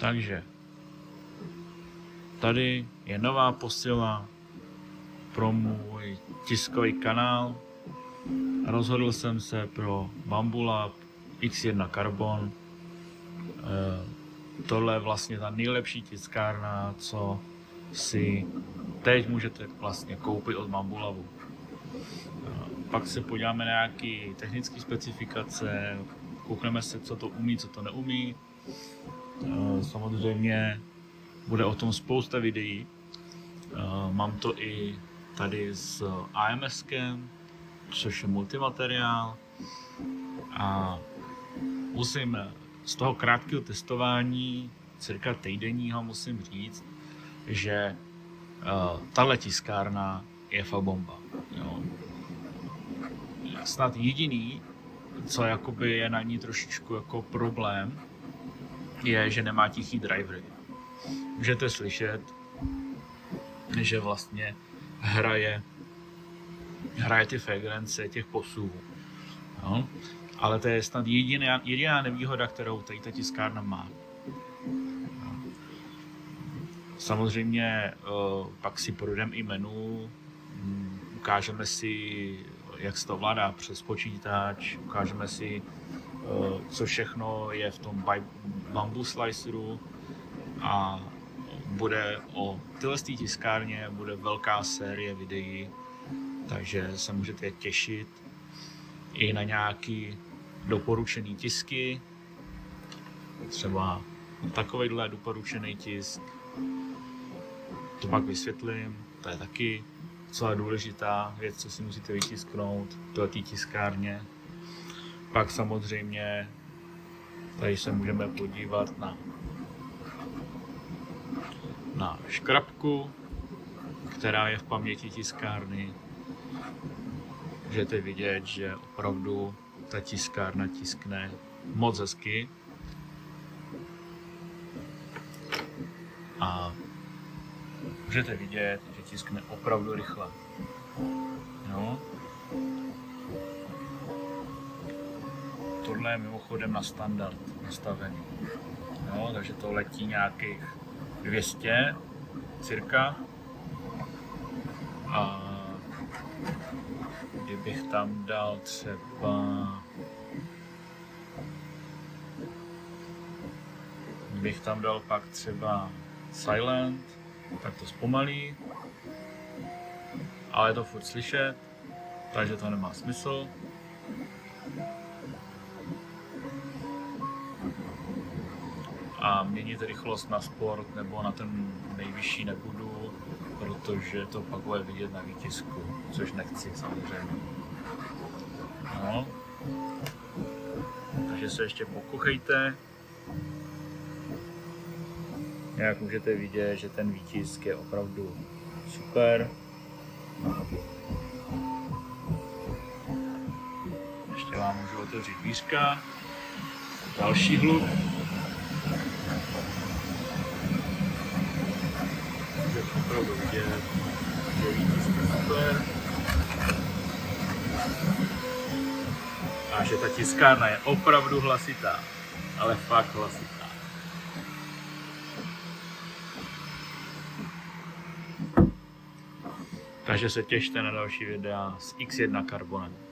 Takže tady je nová posila pro můj tiskový kanál. Rozhodl jsem se pro Bambulab X1 Carbon. Eh, tohle je vlastně ta nejlepší tiskárna, co si teď můžete vlastně koupit od Bambulabu. Eh, Pak se podíváme na nějaké technické specifikace, koukneme se, co to umí, co to neumí. Eh, Samozřejmě bude o tom spousta videí. Eh, Mám to i tady s AMSkem, což je multimateriál. A musím z toho krátkého testování, cirka týdenního, musím říct, že uh, tahle tiskárna je fakt bomba. Jo. Snad jediný, co jakoby je na ní trošičku jako problém, je, že nemá tichý drivery. Můžete slyšet, že vlastně hraje, hraje ty fragrance těch posuvů. Jo? Ale to je snad jediná, jediná nevýhoda, kterou tady ta tiskárna má. Samozřejmě eh, pak si projdeme i menu, ukážeme si, jak se to ovládá přes počítač, ukážeme si, co všechno je v tom Bamboo Sliceru a bude o tyhle tiskárně bude velká série videí, takže se můžete těšit i na nějaký doporučený tisky, třeba takovýhle doporučený tisk, to pak vysvětlím, to je taky docela důležitá věc, co si musíte vytisknout v této tiskárně. Pak samozřejmě tady se můžeme podívat na na škrabku, která je v paměti tiskárny. Můžete vidět, že opravdu ta tiskárna tiskne moc hezky. A můžete vidět, že tiskne opravdu rychle. No. Tohle je mimochodem na standard nastavený. No, takže to letí nějakých 200 cirka. A kdybych tam dal třeba kdybych tam dal pak třeba silent, tak to zpomalí, ale je to furt slyšet, takže to nemá smysl. A měnit rychlost na sport nebo na ten nejvyšší nebudu, protože to pak bude vidět na výtisku, což nechci samozřejmě. No. Takže se ještě pokuchejte. Jak můžete vidět, že ten výtisk je opravdu super. Ještě vám můžu otevřít dvířka. Další hluk. Můžete opravdu vidět, že je super. A že ta tiskárna je opravdu hlasitá, ale fakt hlasitá. Takže se těšte na další videa s X1 Carbonem.